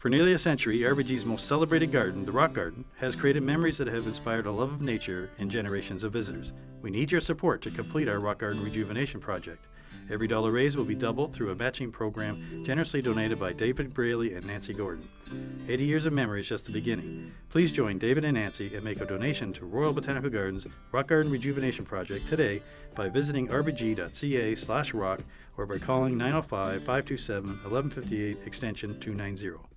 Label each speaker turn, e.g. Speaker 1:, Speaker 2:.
Speaker 1: For nearly a century, RBG's most celebrated garden, the Rock Garden, has created memories that have inspired a love of nature in generations of visitors. We need your support to complete our Rock Garden Rejuvenation Project. Every dollar raised will be doubled through a matching program generously donated by David Braley and Nancy Gordon. 80 years of memory is just the beginning. Please join David and Nancy and make a donation to Royal Botanical Gardens Rock Garden Rejuvenation Project today by visiting rbg.ca/rock or by calling 905-527-1158 extension 290.